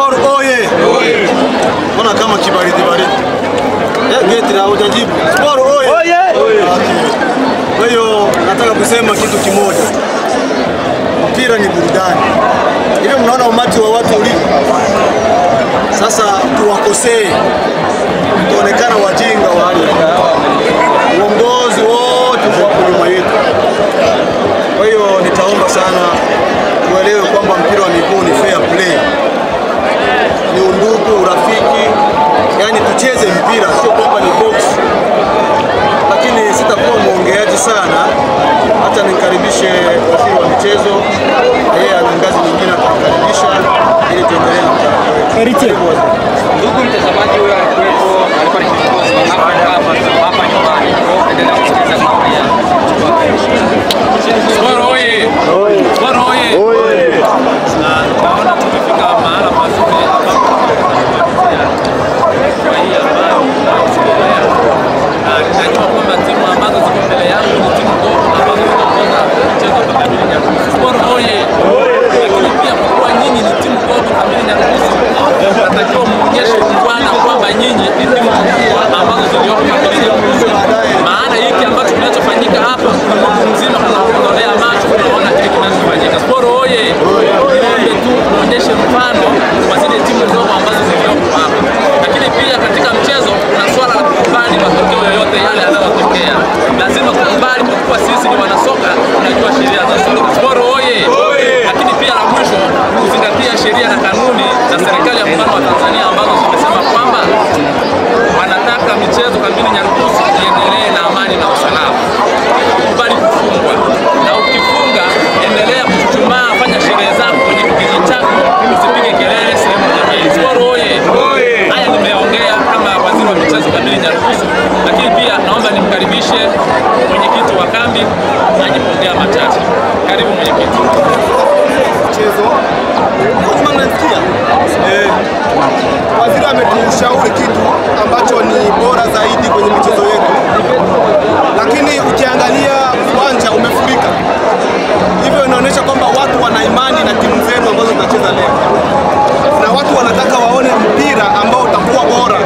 Sport oye! Mbona kama kibaridi baridi? Eh, geti la hujajibu. Sport oye! Oye! Kwa hiyo nataka kusema kitu kimoja, mpira ni burudani. Ile mnaona umati wa watu ulivyo sasa, tuwakosee, tuonekana wajinga wa hali. Uongozi wote kwa nyuma yetu. Kwa hiyo nitaomba sana tuelewe kwamba mpira wa miguu ni fair play, ni undugu, urafiki, yaani tucheze mpira, sio kwamba ni box. Lakini sitakuwa mwongeaji sana, hata nikaribishe waziri wa michezo, yeye ana ngazi nyingine atakaribisha ili tuendelee na mchakato wetu. Ndugu mtazamaji, huyo alikuwepo, alikuwa ni kiongozi hapa hapa hapa nyumbani. Kwa hiyo endelea kusikiliza maoni ya Sport oye! Sport oye! Na naona tumefika mahala pazuri ambapo tunazungumzia kwa hii ambayo tunaongelea, na ninajua kwamba timu ambazo ziko mbele yangu ni timu ndogo ambazo zinaongoza mchezo wa Kabili Nyarugusu. Sport oye! Lakini pia kwa kuwa nyinyi ni timu ndogo Kabili Nyarugusu, natakiwa muonyeshe ungwana kwamba nyinyi ni timu kubwa ambazo zilioko Kabili Nyarugusu. Maana hiki ambacho kinachofanyika hapa ulimwengu mzima kuondolea macho, tunaona kile kinachofanyika. Sport oye! Niombe tu muonyeshe mfano kwa zile timu ndogo ambazo zilioko hapa, lakini pia katika mchezo kuna swala la kukubali matokeo yoyote yale yanayotokea. Lazima kukubali kwa kuwa sisi ni wanasoka, tunajua sheria za soka. Sport oye! Lakini pia la mwisho kuzingatia sheria na kanuni za serikali ya muungano wa Tanzania ambazo zimesema kwamba wanataka michezo kamili Nyarugusu iendelee na amani na usalama. Kubali kufungwa, na ukifunga endelea kuchuchumaa, fanya sherehe zako kwenye kijiji chako, usipige kelele sehemu nyingine. Sporo oye! Haya nimeongea kama waziri wa michezo kamili Nyarugusu, lakini pia naomba nimkaribishe mwenyekiti wa kambi waziri ametushauri kitu ambacho ni bora zaidi kwenye michezo yetu, lakini ukiangalia uwanja umefurika, hivyo inaonyesha kwamba watu wana imani na timu zenu ambazo tunacheza leo, na watu wanataka waone mpira ambao utakuwa bora.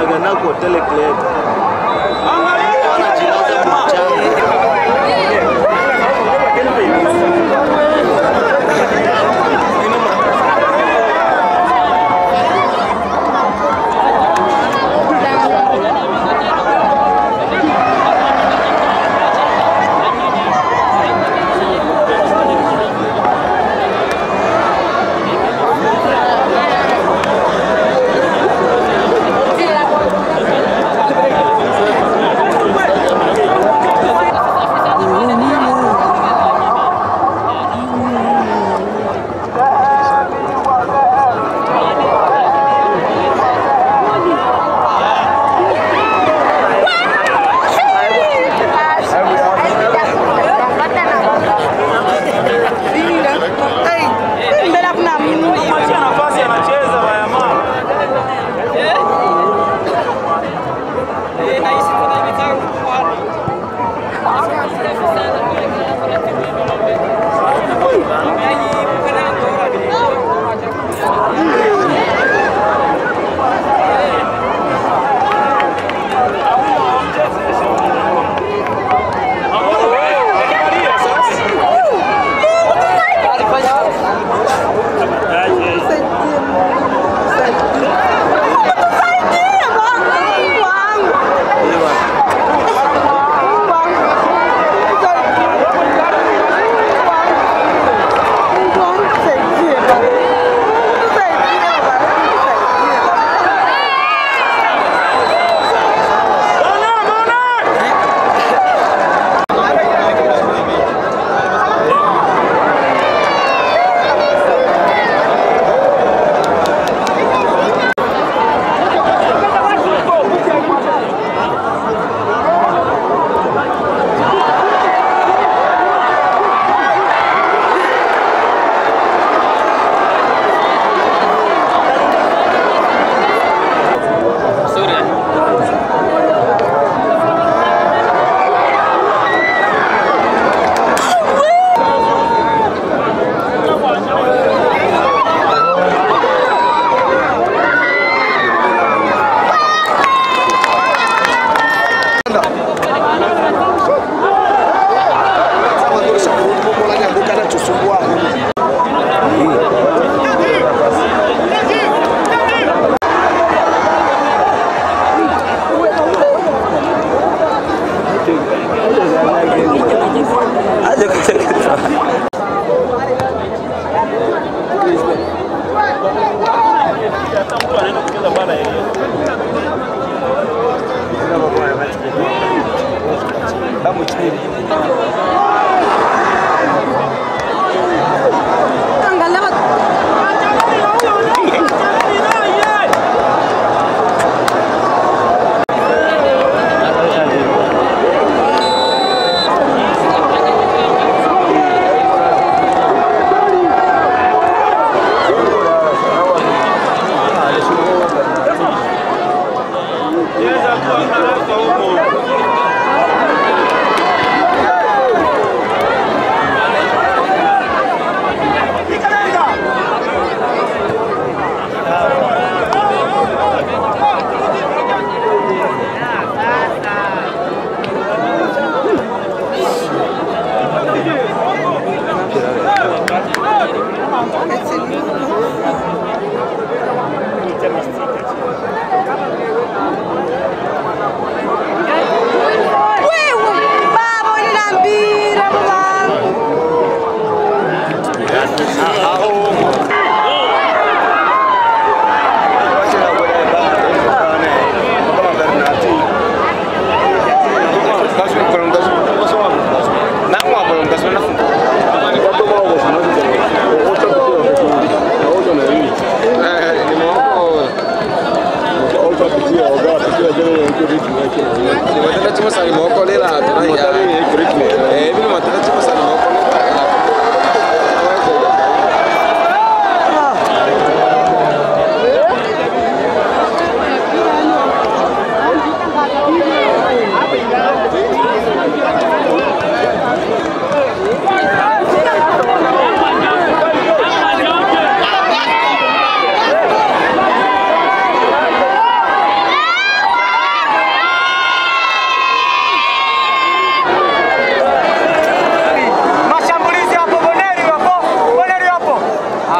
daga nako teleclub ana chinoza mchana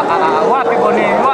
a, a.